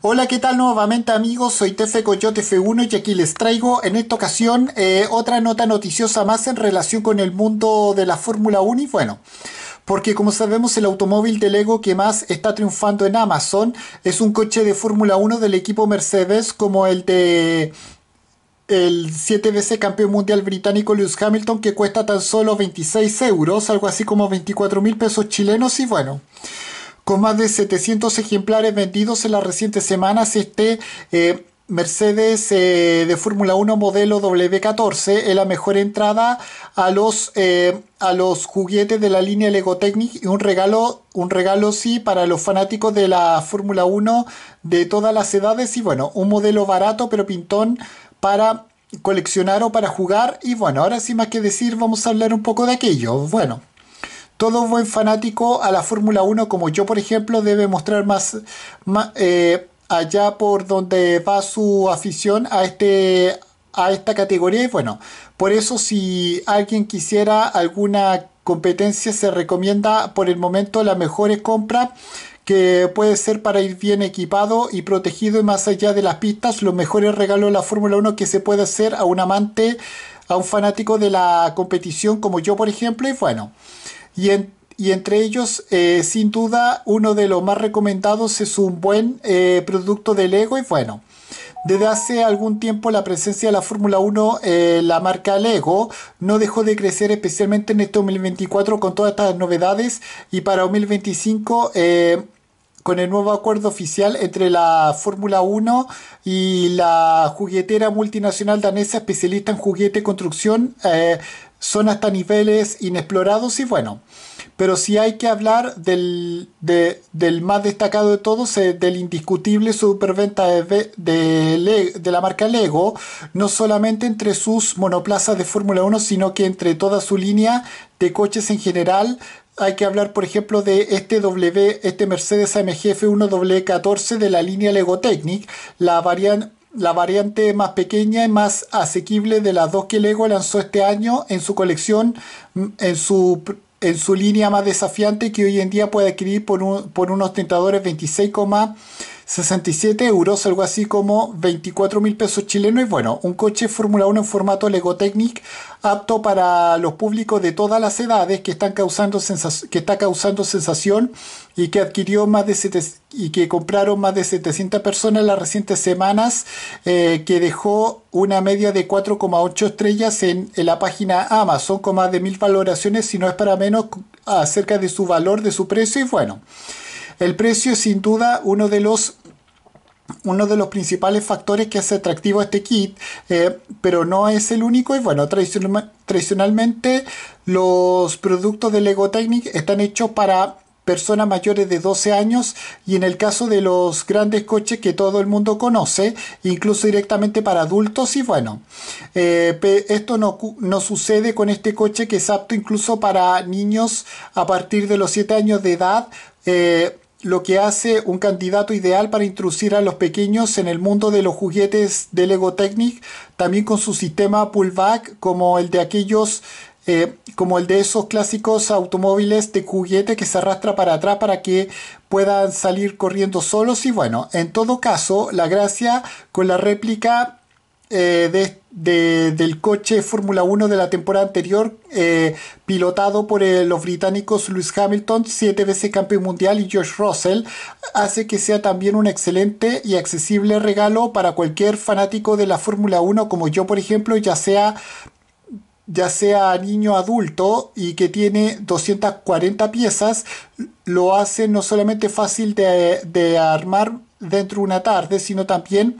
Hola, ¿qué tal nuevamente amigos? Soy Tefe Coyote F1 y aquí les traigo en esta ocasión eh, otra nota noticiosa más en relación con el mundo de la Fórmula 1 y bueno. Porque como sabemos el automóvil de Lego que más está triunfando en Amazon es un coche de Fórmula 1 del equipo Mercedes como el de el 7 veces campeón mundial británico Lewis Hamilton que cuesta tan solo 26 euros, algo así como 24 mil pesos chilenos y bueno con más de 700 ejemplares vendidos en las recientes semanas, este eh, Mercedes eh, de Fórmula 1 modelo W14 es la mejor entrada a los, eh, a los juguetes de la línea Lego Technic y un regalo, un regalo sí para los fanáticos de la Fórmula 1 de todas las edades y bueno, un modelo barato pero pintón para coleccionar o para jugar y bueno, ahora sin más que decir vamos a hablar un poco de aquello. Bueno, todo buen fanático a la Fórmula 1 como yo por ejemplo debe mostrar más, eh, allá por donde va su afición a este a esta categoría. Y bueno por eso si alguien quisiera alguna competencia se recomienda por el momento la mejor compra que puede ser para ir bien equipado y protegido y más allá de las pistas. Los mejores regalos de la Fórmula 1 que se puede hacer a un amante a un fanático de la competición como yo por ejemplo. Y bueno y, entre ellos, eh, sin duda, uno de los más recomendados es un buen eh, producto de Lego y bueno. Desde hace algún tiempo la presencia de la Fórmula 1, eh, la marca Lego, no dejó de crecer especialmente en este 2024 con todas estas novedades y para 2025 con el nuevo acuerdo oficial entre la Fórmula 1 y la juguetera multinacional danesa especialista en juguete y construcción, son hasta niveles inexplorados y bueno. Pero si hay que hablar del, del más destacado de todos, eh, del indiscutible superventa de, de, de, la marca Lego, no solamente entre sus monoplazas de Fórmula 1, sino que entre toda su línea de coches en general. Hay que hablar, por ejemplo, de este, w, este Mercedes AMG F1 W14 de la línea Lego Technic, la variante la variante más pequeña y más asequible de las dos que Lego lanzó este año en su colección, en su, en su línea más desafiante que hoy en día puede adquirir por, un, por unos tentadores 26,67 euros, algo así como 24 mil pesos chilenos. Y bueno, un coche Fórmula 1 en formato Lego Technic apto para los públicos de todas las edades que, están causando que está causando sensación y que adquirió más de y que compraron más de 700 personas en las recientes semanas, eh, que dejó una media de 4,8 estrellas en, la página Amazon con más de mil valoraciones, si no es para menos acerca de su valor, de su precio y bueno. El precio es sin duda uno de los uno de los principales factores que hace atractivo este kit, eh, pero no es el único y bueno, tradicionalmente los productos de Lego Technic están hechos para personas mayores de 12 años y en el caso de los grandes coches que todo el mundo conoce, incluso directamente para adultos y bueno, eh, esto no, sucede con este coche que es apto incluso para niños a partir de los 7 años de edad. Eh, lo que hace un candidato ideal para introducir a los pequeños en el mundo de los juguetes de Lego Technic, también con su sistema pullback como el de aquellos eh, como el de esos clásicos automóviles de juguete que se arrastra para atrás para que puedan salir corriendo solos. Y bueno, en todo caso la gracia con la réplica eh, de, del coche Fórmula 1 de la temporada anterior, eh, pilotado por eh, los británicos Lewis Hamilton, siete veces campeón mundial, y George Russell, hace que sea también un excelente y accesible regalo para cualquier fanático de la Fórmula 1, como yo, por ejemplo, ya sea ya sea niño adulto y que tiene 240 piezas, lo hace no solamente fácil de, de armar dentro de una tarde, sino también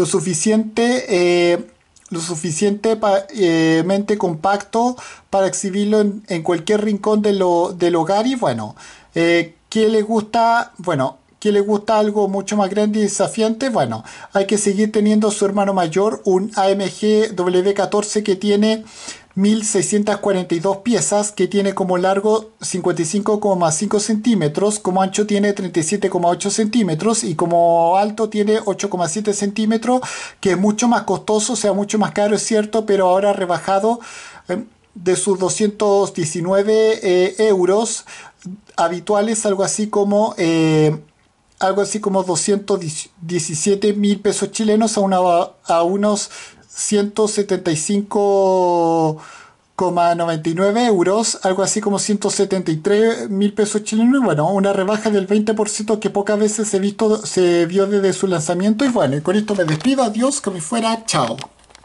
lo suficiente, eh, lo suficientemente compacto para exhibirlo en, cualquier rincón de lo, del hogar. Y bueno, eh, ¿qué le gusta? Bueno, ¿qué le gusta algo mucho más grande y desafiante? Bueno, hay que seguir teniendo su hermano mayor, un AMG W14 que tiene 1642 piezas que tiene como largo 55,5 centímetros, como ancho tiene 37,8 centímetros y como alto tiene 8,7 centímetros, que es mucho más costoso, o sea, mucho más caro, es cierto, pero ahora rebajado eh, de sus 219 eh, euros habituales, algo así como... Eh, algo así como 217 mil pesos chilenos a, una, a unos 175,99 euros, algo así como 173 mil pesos chilenos. Y bueno, una rebaja del 20% que pocas veces visto, se vio desde su lanzamiento. Y bueno, con esto me despido. Adiós, que me fuera. Chao.